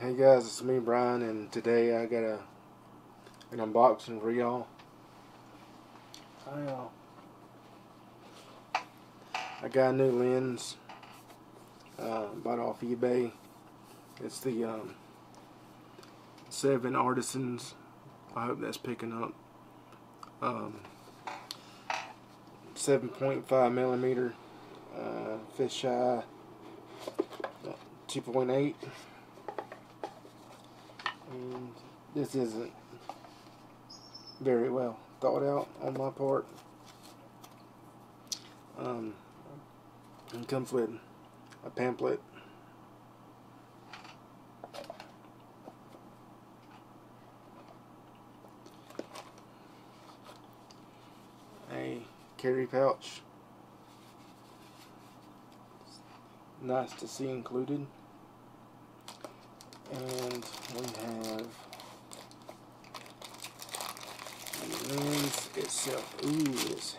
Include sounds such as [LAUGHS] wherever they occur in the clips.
Hey guys, it's me Brian and today I got a an unboxing for y'all. I uh, I got a new lens uh, bought off eBay. It's the um, Seven Artisans. I hope that's picking up. Um, 7.5 millimeter uh, fisheye 2.8 and this isn't very well thought out on my part. Um, it comes with a pamphlet. A carry pouch. Nice to see included and we have the lens itself. Ooh, it's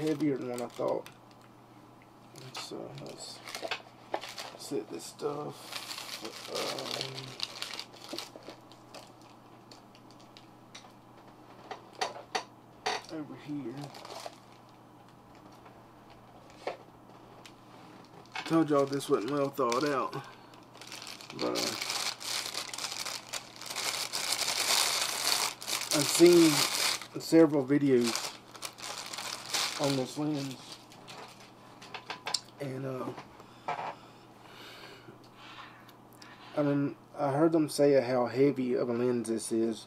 heavier than what I thought. So let's set this stuff um, over here. I told y'all this wasn't well thought out. But uh, I've seen several videos on this lens. And uh, I mean I heard them say how heavy of a lens this is.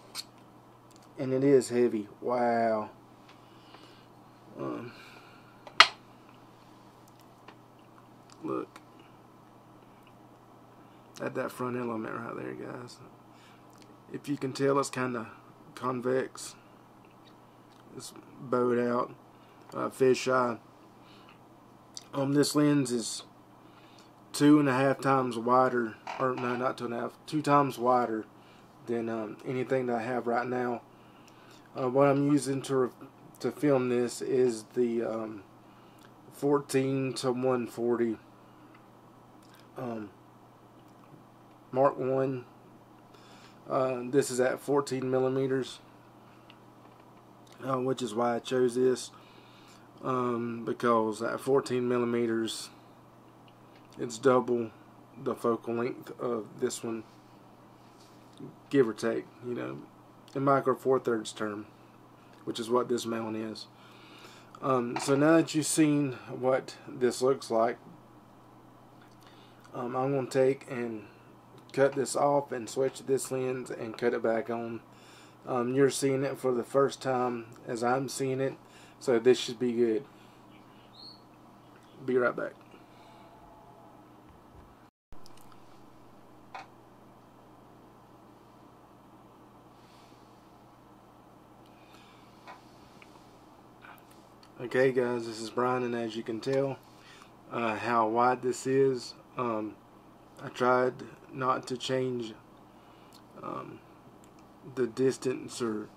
And it is heavy. Wow. Um, look. At that front element right there guys. If you can tell it's kind of convex. It's bowed out. Uh, fish eye. Um, this lens is two and a half times wider, or no, not two and a half, two times wider than um, anything that I have right now. Uh, what I'm using to to film this is the um, 14 to 140 um, Mark One uh, this is at 14 millimeters, uh, which is why I chose this. Um, because at 14 millimeters, it's double the focal length of this one, give or take, you know, in micro four thirds term, which is what this mount is. Um, so now that you've seen what this looks like, um, I'm going to take and cut this off and switch this lens and cut it back on. Um, you're seeing it for the first time as I'm seeing it, so this should be good. Be right back. Okay guys, this is Brian and as you can tell uh, how wide this is, um, I tried not to change um, the distance or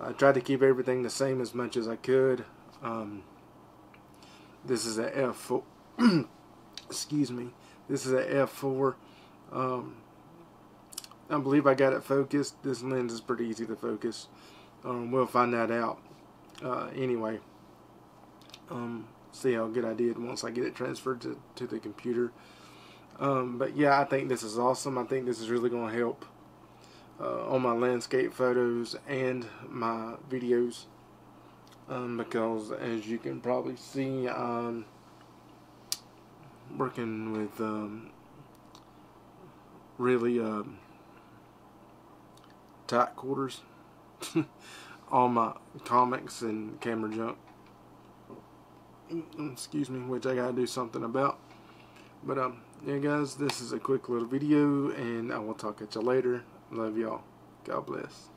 I tried to keep everything the same as much as I could. Um, this is a f4. [CLEARS THROAT] excuse me. This is a f4. Um, I believe I got it focused. This lens is pretty easy to focus. Um, we'll find that out. Uh, anyway, um, see how good I did once I get it transferred to, to the computer. Um, but yeah, I think this is awesome. I think this is really going to help uh, on my landscape photos and my videos. Um, because as you can probably see, I'm working with um, really um, tight quarters. [LAUGHS] all my comics and camera junk. Excuse me, which I gotta do something about. But um, yeah guys, this is a quick little video and I will talk at you later. Love y'all. God bless.